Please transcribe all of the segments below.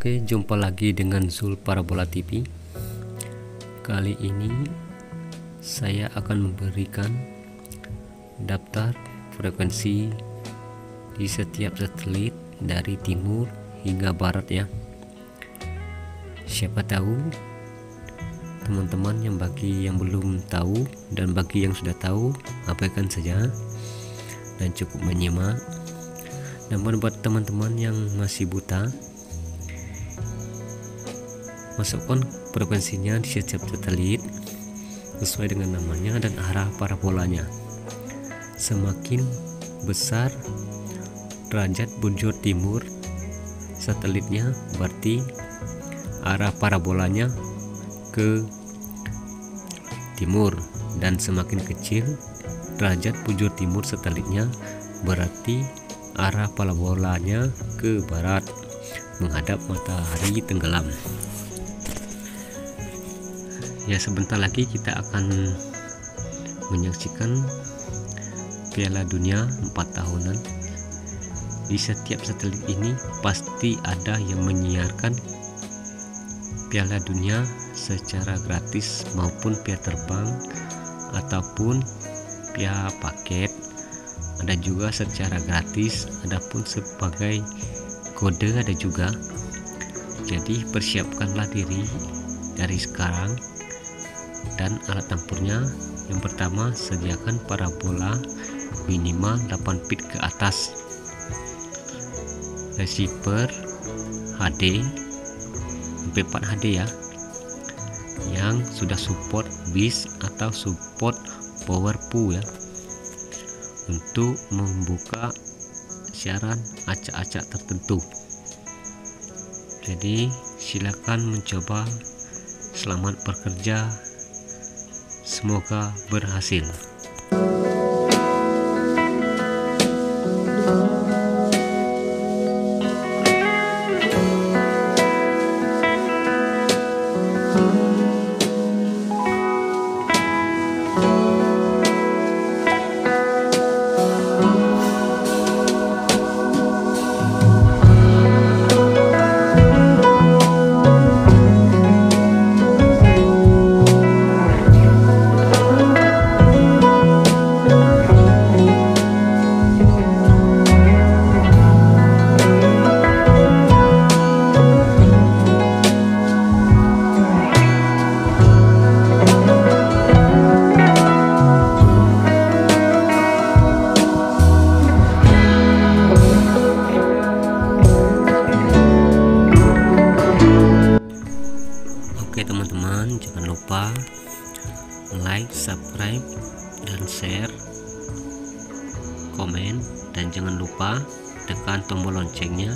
Oke, jumpa lagi dengan Zul Parabola TV. Kali ini saya akan memberikan daftar frekuensi di setiap satelit dari timur hingga barat ya. Siapa tahu teman-teman yang bagi yang belum tahu dan bagi yang sudah tahu abaikan saja dan cukup menyimak namun buat teman-teman yang masih buta masukkan frekuensinya di setiap satelit sesuai dengan namanya dan arah parabolanya. Semakin besar derajat bujur timur satelitnya berarti arah parabolanya ke timur. Dan semakin kecil derajat bujur timur satelitnya berarti arah parabolanya ke barat menghadap matahari tenggelam ya sebentar lagi kita akan menyaksikan Piala Dunia 4 tahunan. Di setiap satelit ini pasti ada yang menyiarkan Piala Dunia secara gratis maupun via terbang ataupun via paket. Ada juga secara gratis adapun sebagai kode ada juga. Jadi persiapkanlah diri dari sekarang dan alat tempurnya yang pertama sediakan parabola minimal 8 feet ke atas. Receiver HD sampai 4 HD ya yang sudah support bis atau support power pu ya. Untuk membuka siaran acak-acak tertentu. Jadi silakan mencoba selamat bekerja Semoga berhasil. Teman-teman. Jangan lupa like, subscribe, dan share komen dan jangan lupa tekan tombol loncengnya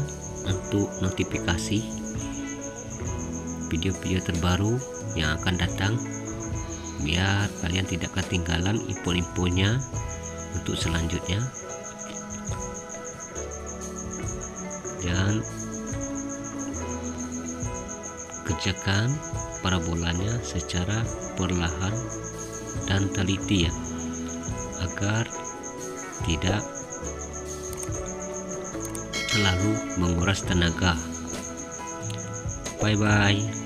untuk notifikasi video-video terbaru yang akan datang biar kalian tidak ketinggalan info-infonya untuk selanjutnya. Dan kerjakan parabolanya secara perlahan dan teliti ya agar tidak terlalu menguras tenaga. Bye bye